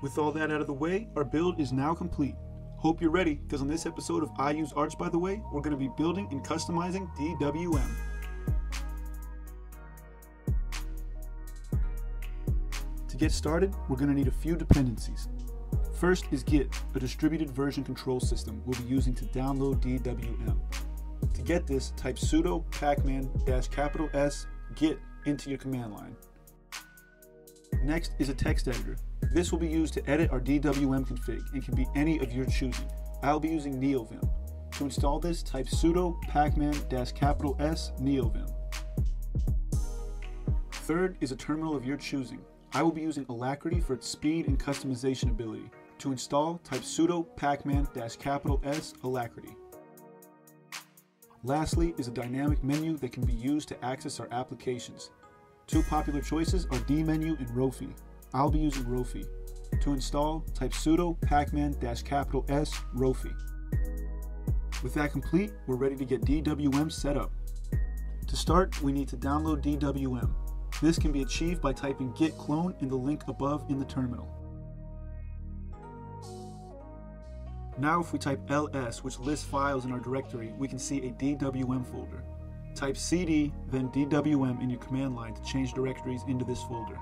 With all that out of the way, our build is now complete. Hope you're ready, because on this episode of I Use Arch, by the way, we're going to be building and customizing DWM. To get started, we're going to need a few dependencies. First is Git, a distributed version control system we'll be using to download DWM. To get this, type sudo pacman dash capital S git into your command line. Next is a text editor. This will be used to edit our DWM config and can be any of your choosing. I'll be using NeoVim. To install this, type sudo pacman-capital S neovim. Third is a terminal of your choosing. I will be using Alacritty for its speed and customization ability. To install, type sudo pacman-capital S Alacritty. Lastly is a dynamic menu that can be used to access our applications. Two popular choices are dmenu and Rofi. I'll be using Rofi. To install, type sudo pacman-capital S Rofi. With that complete, we're ready to get DWM set up. To start, we need to download DWM. This can be achieved by typing git clone in the link above in the terminal. Now if we type ls, which lists files in our directory, we can see a DWM folder. Type cd, then DWM in your command line to change directories into this folder.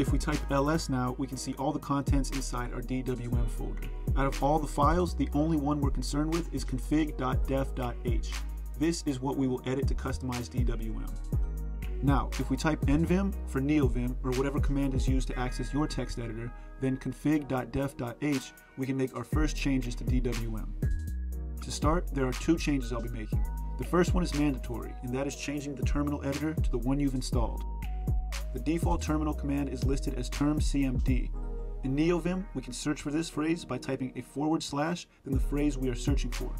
If we type ls now, we can see all the contents inside our DWM folder. Out of all the files, the only one we're concerned with is config.def.h. This is what we will edit to customize DWM. Now, if we type nvim for neovim, or whatever command is used to access your text editor, then config.def.h, we can make our first changes to DWM. To start, there are two changes I'll be making. The first one is mandatory, and that is changing the terminal editor to the one you've installed. The default terminal command is listed as term cmd. In NeoVim, we can search for this phrase by typing a forward slash, then the phrase we are searching for.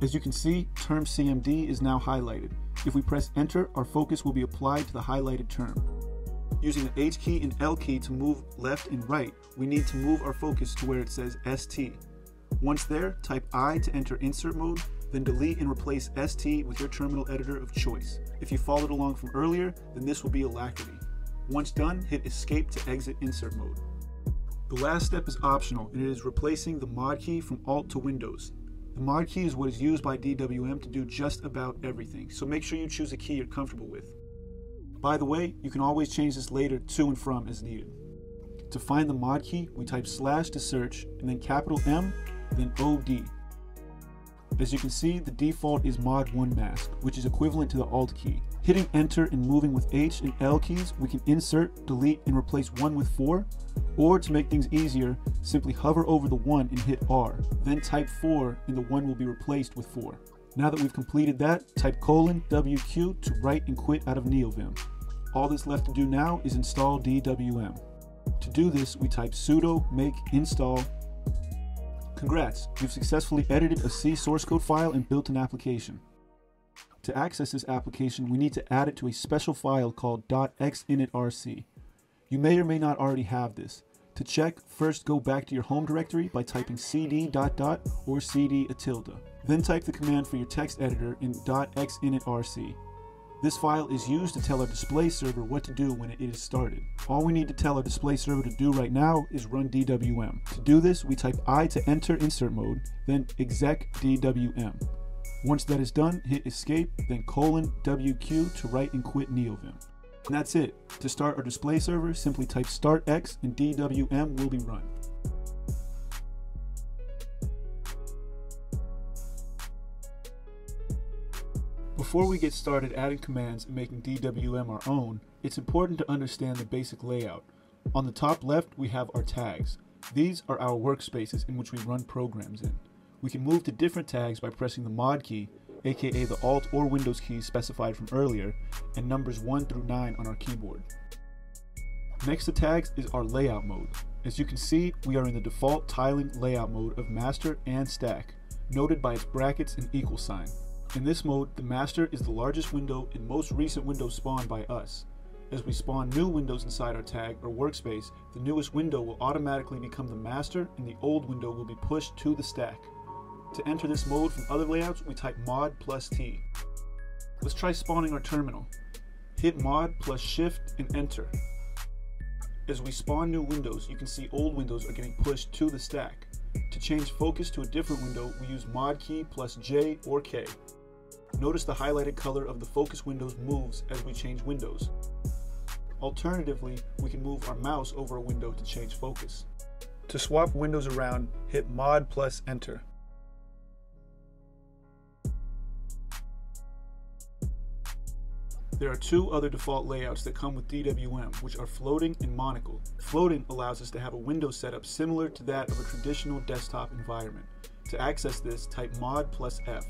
As you can see, term cmd is now highlighted. If we press enter, our focus will be applied to the highlighted term. Using the H key and L key to move left and right, we need to move our focus to where it says ST. Once there, type I to enter insert mode, then delete and replace ST with your terminal editor of choice. If you followed along from earlier, then this will be Alacritty. Once done, hit escape to exit insert mode. The last step is optional and it is replacing the mod key from Alt to Windows. The mod key is what is used by DWM to do just about everything, so make sure you choose a key you're comfortable with. By the way, you can always change this later to and from as needed. To find the mod key, we type slash to search and then capital M, then OD. As you can see, the default is mod 1 mask, which is equivalent to the alt key. Hitting enter and moving with H and L keys, we can insert, delete, and replace 1 with 4, or to make things easier, simply hover over the 1 and hit R, then type 4 and the 1 will be replaced with 4. Now that we've completed that, type colon WQ to write and quit out of NeoVim. All that's left to do now is install DWM. To do this, we type sudo make install Congrats, you've successfully edited a C source code file and built an application. To access this application, we need to add it to a special file called .xinitrc. You may or may not already have this. To check, first go back to your home directory by typing cd dot dot or cd a tilde. Then type the command for your text editor in .xinitrc. This file is used to tell our display server what to do when it is started. All we need to tell our display server to do right now is run DWM. To do this, we type I to enter insert mode, then exec DWM. Once that is done, hit escape, then colon WQ to write and quit NeoVim. And that's it. To start our display server, simply type start X and DWM will be run. Before we get started adding commands and making DWM our own, it's important to understand the basic layout. On the top left, we have our tags. These are our workspaces in which we run programs in. We can move to different tags by pressing the mod key, aka the Alt or Windows keys specified from earlier, and numbers 1 through 9 on our keyboard. Next to tags is our layout mode. As you can see, we are in the default tiling layout mode of master and stack, noted by its brackets and equal sign. In this mode, the master is the largest window and most recent window spawned by us. As we spawn new windows inside our tag or workspace, the newest window will automatically become the master and the old window will be pushed to the stack. To enter this mode from other layouts, we type mod plus T. Let's try spawning our terminal. Hit mod plus shift and enter. As we spawn new windows, you can see old windows are getting pushed to the stack. To change focus to a different window, we use mod key plus J or K. Notice the highlighted color of the focus windows moves as we change windows. Alternatively, we can move our mouse over a window to change focus. To swap windows around, hit Mod plus Enter. There are two other default layouts that come with DWM, which are floating and monocle. Floating allows us to have a window setup similar to that of a traditional desktop environment. To access this, type mod plus F.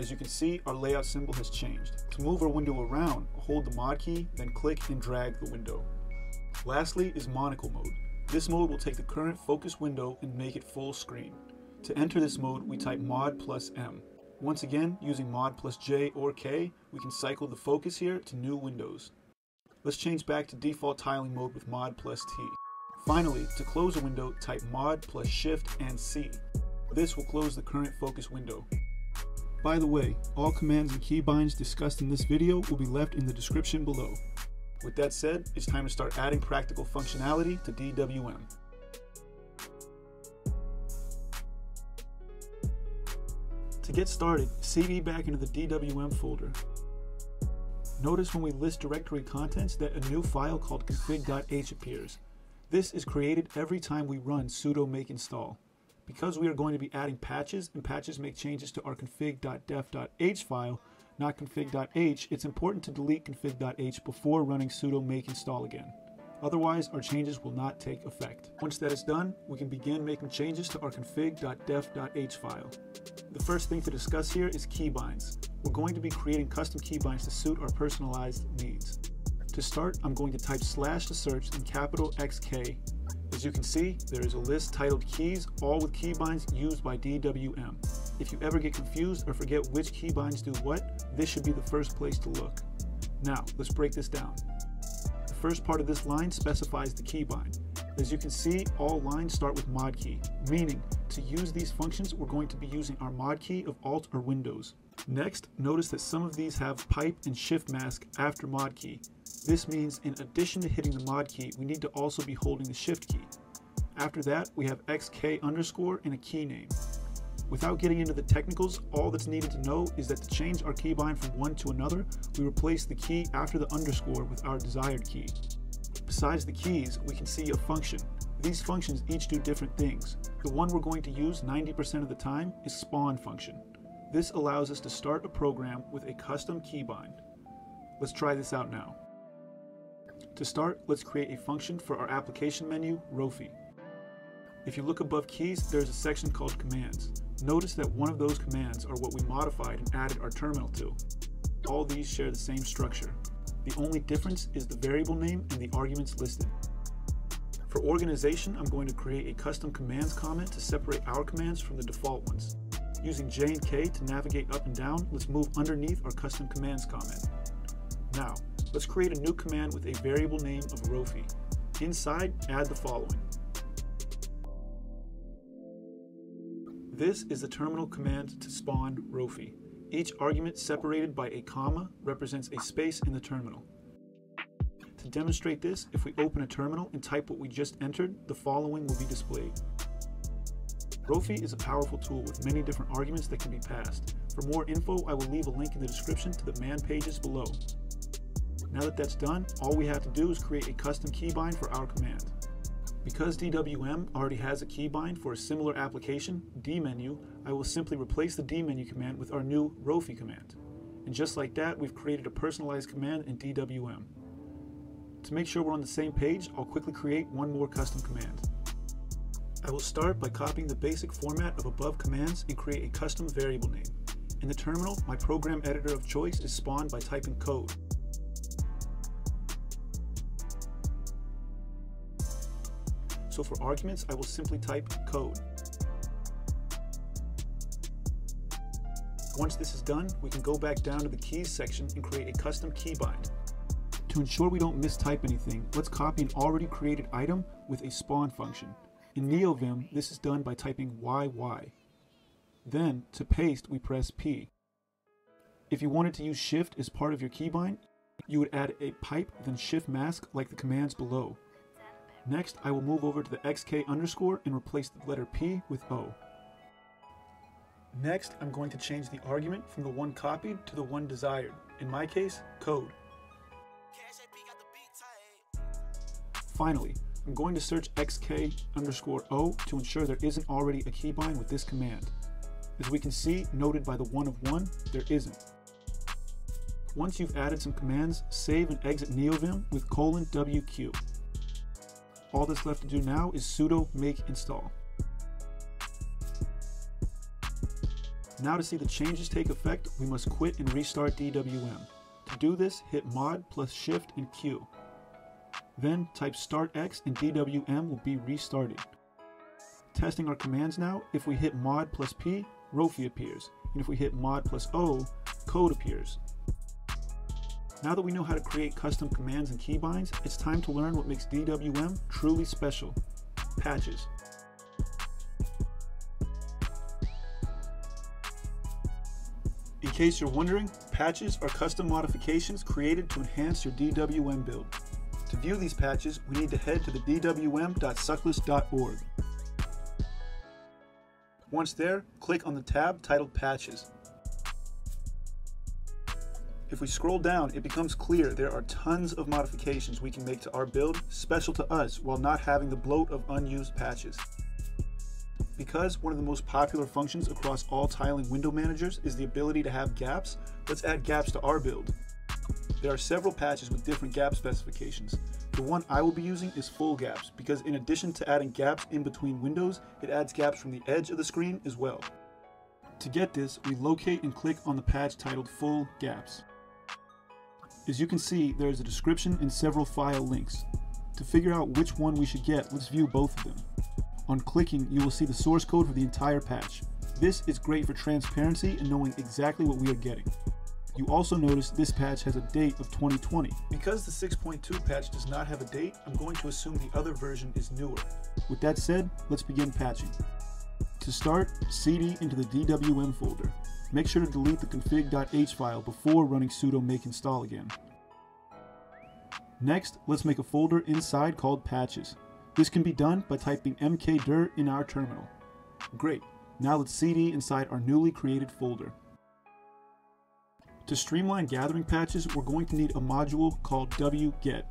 As you can see, our layout symbol has changed. To move our window around, hold the mod key, then click and drag the window. Lastly is monocle mode. This mode will take the current focus window and make it full screen. To enter this mode, we type mod plus M. Once again, using mod plus J or K, we can cycle the focus here to new windows. Let's change back to default tiling mode with mod plus T. Finally, to close a window, type mod plus shift and C. This will close the current focus window. By the way, all commands and keybinds discussed in this video will be left in the description below. With that said, it's time to start adding practical functionality to DWM. To get started, cd back into the DWM folder. Notice when we list directory contents that a new file called config.h appears. This is created every time we run sudo make install. Because we are going to be adding patches and patches make changes to our config.def.h file, not config.h, it's important to delete config.h before running sudo make install again. Otherwise, our changes will not take effect. Once that is done, we can begin making changes to our config.def.h file. The first thing to discuss here is keybinds. We're going to be creating custom keybinds to suit our personalized needs. To start, I'm going to type slash to search in capital XK. As you can see, there is a list titled keys, all with keybinds used by DWM. If you ever get confused or forget which keybinds do what, this should be the first place to look. Now, let's break this down The first part of this line specifies the keybind. As you can see, all lines start with mod key, meaning to use these functions, we're going to be using our mod key of Alt or Windows. Next, notice that some of these have pipe and shift mask after mod key. This means in addition to hitting the mod key, we need to also be holding the shift key. After that, we have xk underscore and a key name. Without getting into the technicals, all that's needed to know is that to change our keybind from one to another, we replace the key after the underscore with our desired key. Besides the keys, we can see a function. These functions each do different things. The one we're going to use 90% of the time is spawn function. This allows us to start a program with a custom keybind. Let's try this out now. To start, let's create a function for our application menu, Rofi. If you look above keys, there's a section called commands. Notice that one of those commands are what we modified and added our terminal to. All these share the same structure. The only difference is the variable name and the arguments listed. For organization, I'm going to create a custom commands comment to separate our commands from the default ones. Using J and K to navigate up and down, let's move underneath our custom commands comment. Now, let's create a new command with a variable name of Rofi. Inside, add the following. This is the terminal command to spawn Rofi. Each argument separated by a comma represents a space in the terminal. To demonstrate this, if we open a terminal and type what we just entered, the following will be displayed. Rofi is a powerful tool with many different arguments that can be passed. For more info, I will leave a link in the description to the man pages below. Now that that's done, all we have to do is create a custom keybind for our command. Because DWM already has a keybind for a similar application, dmenu, I will simply replace the dmenu command with our new rofi command. And just like that, we've created a personalized command in DWM. To make sure we're on the same page, I'll quickly create one more custom command. I will start by copying the basic format of above commands and create a custom variable name. In the terminal, my program editor of choice is spawned by typing code. So for arguments, I will simply type code. Once this is done, we can go back down to the keys section and create a custom keybind. To ensure we don't mistype anything, let's copy an already created item with a spawn function. In NeoVim, this is done by typing YY. Then, to paste, we press P. If you wanted to use Shift as part of your keybind, you would add a pipe then Shift mask like the commands below. Next, I will move over to the xk underscore and replace the letter P with O. Next, I'm going to change the argument from the one copied to the one desired. In my case, code. Finally, I'm going to search xk underscore o to ensure there isn't already a keybind with this command. As we can see, noted by the one of one, there isn't. Once you've added some commands, save and exit NeoVim with colon WQ. All that's left to do now is sudo make install. Now to see the changes take effect, we must quit and restart DWM. To do this, hit mod plus shift and Q. Then type start X and DWM will be restarted. Testing our commands now, if we hit mod plus P, Rofi appears, and if we hit mod plus O, code appears. Now that we know how to create custom commands and keybinds, it's time to learn what makes DWM truly special, patches. In case you're wondering, patches are custom modifications created to enhance your DWM build. To view these patches, we need to head to the dwm.suckless.org. Once there, click on the tab titled Patches. If we scroll down, it becomes clear there are tons of modifications we can make to our build special to us while not having the bloat of unused patches. Because one of the most popular functions across all tiling window managers is the ability to have gaps, let's add gaps to our build. There are several patches with different gap specifications. The one I will be using is full gaps because in addition to adding gaps in between windows, it adds gaps from the edge of the screen as well. To get this, we locate and click on the patch titled Full Gaps. As you can see, there is a description and several file links. To figure out which one we should get, let's view both of them. On clicking, you will see the source code for the entire patch. This is great for transparency and knowing exactly what we are getting. You also notice this patch has a date of 2020. Because the 6.2 patch does not have a date, I'm going to assume the other version is newer. With that said, let's begin patching. To start, cd into the DWM folder. Make sure to delete the config.h file before running sudo make install again. Next, let's make a folder inside called patches. This can be done by typing mkdir in our terminal. Great, now let's cd inside our newly created folder. To streamline gathering patches, we're going to need a module called wget,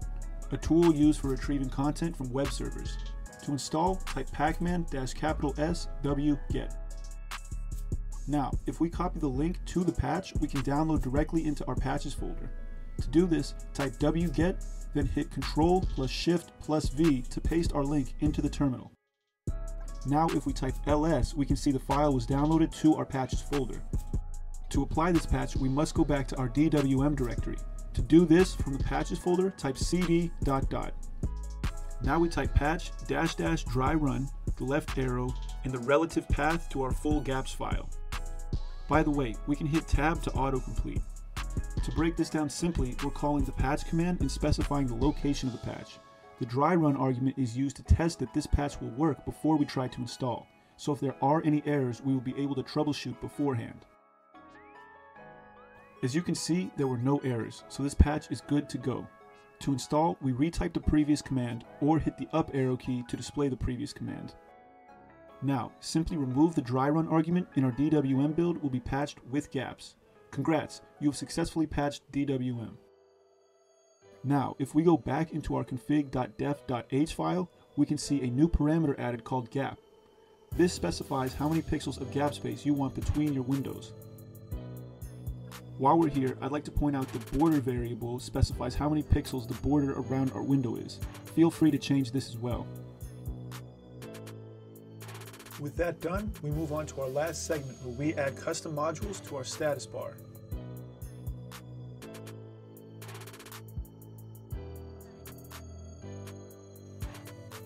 a tool used for retrieving content from web servers. To install, type pacman-capital S wget. Now, if we copy the link to the patch, we can download directly into our patches folder. To do this, type wget, then hit Control plus Shift plus V to paste our link into the terminal. Now if we type ls, we can see the file was downloaded to our patches folder. To apply this patch, we must go back to our DWM directory. To do this, from the patches folder, type cd dot dot. Now we type patch dash dash dry run, the left arrow, and the relative path to our full gaps file. By the way, we can hit tab to autocomplete. To break this down simply, we're calling the patch command and specifying the location of the patch. The dry run argument is used to test that this patch will work before we try to install, so if there are any errors, we will be able to troubleshoot beforehand. As you can see, there were no errors, so this patch is good to go. To install, we retype the previous command or hit the up arrow key to display the previous command. Now, simply remove the dry run argument and our DWM build will be patched with gaps. Congrats, you have successfully patched DWM. Now, if we go back into our config.def.h file, we can see a new parameter added called gap. This specifies how many pixels of gap space you want between your windows. While we're here, I'd like to point out the border variable specifies how many pixels the border around our window is. Feel free to change this as well. With that done, we move on to our last segment where we add custom modules to our status bar.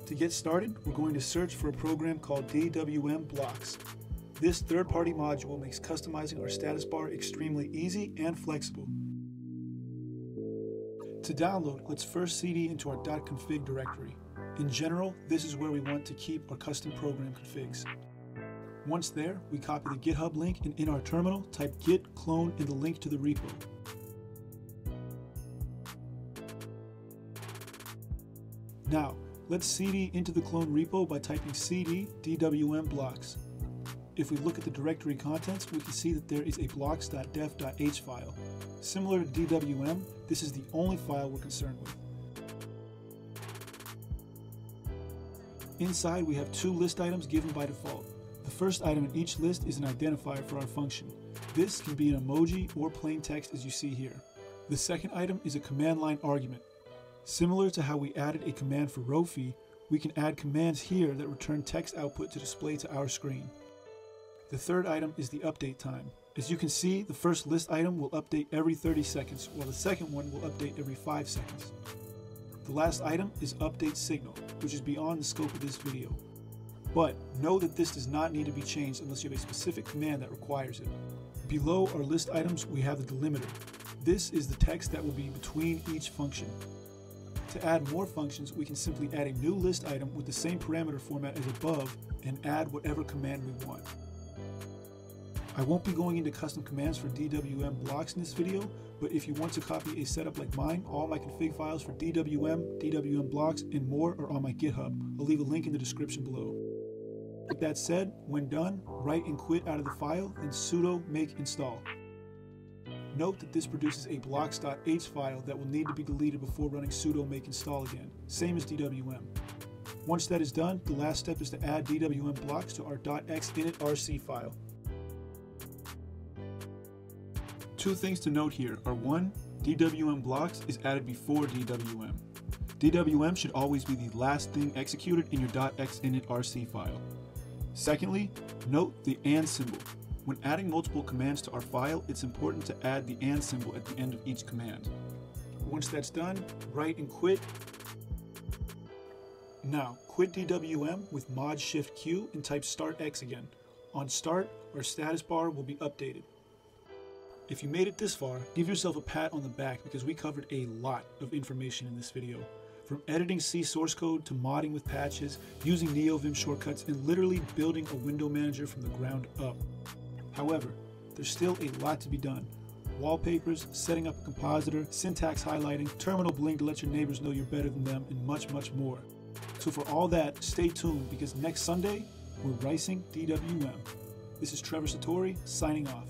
To get started, we're going to search for a program called DWM Blocks. This third-party module makes customizing our status bar extremely easy and flexible. To download, let's first cd into our .config directory. In general, this is where we want to keep our custom program configs. Once there, we copy the GitHub link and in our terminal, type git clone and the link to the repo. Now, Let's cd into the clone repo by typing cd dwm blocks. If we look at the directory contents, we can see that there is a blocks.def.h file. Similar to DWM, this is the only file we're concerned with. Inside, we have two list items given by default. The first item in each list is an identifier for our function. This can be an emoji or plain text as you see here. The second item is a command line argument. Similar to how we added a command for Rofi, we can add commands here that return text output to display to our screen. The third item is the update time. As you can see, the first list item will update every 30 seconds, while the second one will update every 5 seconds. The last item is update signal, which is beyond the scope of this video. But know that this does not need to be changed unless you have a specific command that requires it. Below our list items, we have the delimiter. This is the text that will be between each function. To add more functions, we can simply add a new list item with the same parameter format as above and add whatever command we want. I won't be going into custom commands for DWM blocks in this video, but if you want to copy a setup like mine, all my config files for DWM, DWM blocks, and more are on my GitHub. I'll leave a link in the description below. With that said, when done, write and quit out of the file and sudo make install. Note that this produces a blocks.h file that will need to be deleted before running sudo make install again, same as DWM. Once that is done, the last step is to add DWM blocks to our .xinitrc file. Two things to note here are one, DWM blocks is added before DWM. DWM should always be the last thing executed in your .xinitrc file. Secondly, note the AND symbol. When adding multiple commands to our file, it's important to add the AND symbol at the end of each command. Once that's done, write and quit. Now, quit DWM with Mod Shift Q and type Start X again. On start, our status bar will be updated. If you made it this far, give yourself a pat on the back because we covered a lot of information in this video. From editing C source code to modding with patches, using NeoVim shortcuts, and literally building a window manager from the ground up. However, there's still a lot to be done. Wallpapers, setting up a compositor, syntax highlighting, terminal bling to let your neighbors know you're better than them, and much, much more. So for all that, stay tuned because next Sunday, we're ricing DWM. This is Trevor Satori signing off.